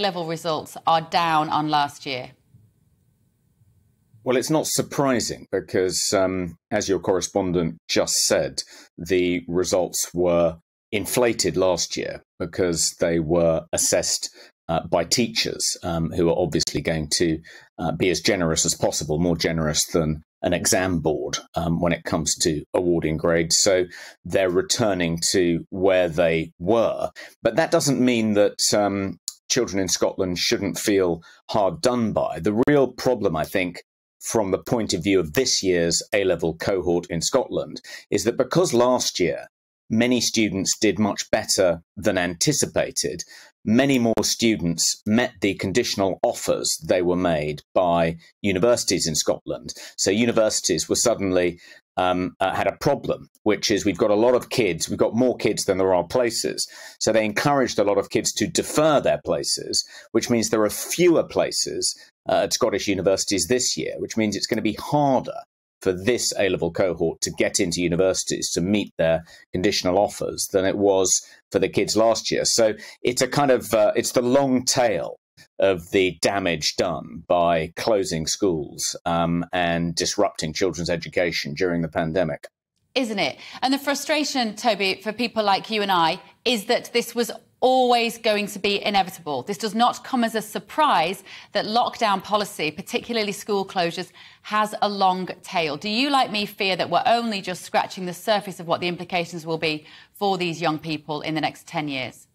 level results are down on last year? Well, it's not surprising because, um, as your correspondent just said, the results were inflated last year because they were assessed uh, by teachers um, who are obviously going to uh, be as generous as possible, more generous than an exam board um, when it comes to awarding grades. So they're returning to where they were. But that doesn't mean that um, children in Scotland shouldn't feel hard done by. The real problem, I think, from the point of view of this year's A level cohort in Scotland, is that because last year many students did much better than anticipated, many more students met the conditional offers they were made by universities in Scotland. So universities were suddenly um, uh, had a problem, which is we've got a lot of kids, we've got more kids than there are places. So they encouraged a lot of kids to defer their places, which means there are fewer places uh, at Scottish universities this year, which means it's going to be harder for this A level cohort to get into universities to meet their conditional offers than it was for the kids last year. So it's a kind of uh, it's the long tail of the damage done by closing schools um, and disrupting children's education during the pandemic. Isn't it? And the frustration, Toby, for people like you and I, is that this was always going to be inevitable. This does not come as a surprise that lockdown policy, particularly school closures, has a long tail. Do you, like me, fear that we're only just scratching the surface of what the implications will be for these young people in the next 10 years?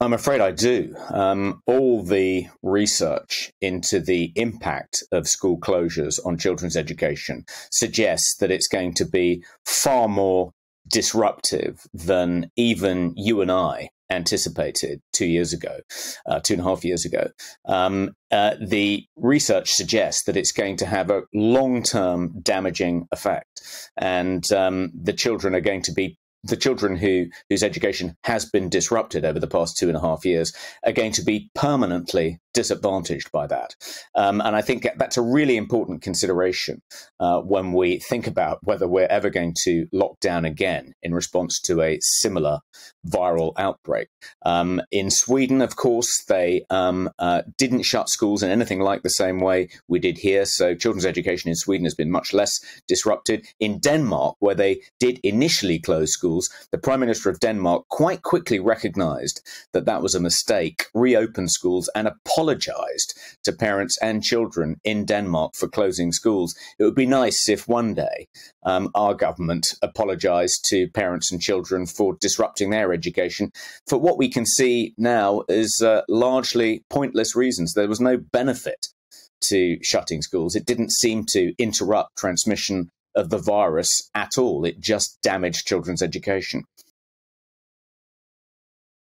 I'm afraid I do. Um, all the research into the impact of school closures on children's education suggests that it's going to be far more disruptive than even you and I anticipated two years ago, uh, two and a half years ago. Um, uh, the research suggests that it's going to have a long term damaging effect. And um, the children are going to be the children who whose education has been disrupted over the past two and a half years are going to be permanently disadvantaged by that. Um, and I think that's a really important consideration uh, when we think about whether we're ever going to lock down again in response to a similar viral outbreak. Um, in Sweden, of course, they um, uh, didn't shut schools in anything like the same way we did here. So children's education in Sweden has been much less disrupted. In Denmark, where they did initially close schools, the Prime Minister of Denmark quite quickly recognized that that was a mistake, reopened schools, and apologized apologized to parents and children in Denmark for closing schools. It would be nice if one day um, our government apologized to parents and children for disrupting their education for what we can see now is uh, largely pointless reasons. There was no benefit to shutting schools. It didn't seem to interrupt transmission of the virus at all. It just damaged children's education.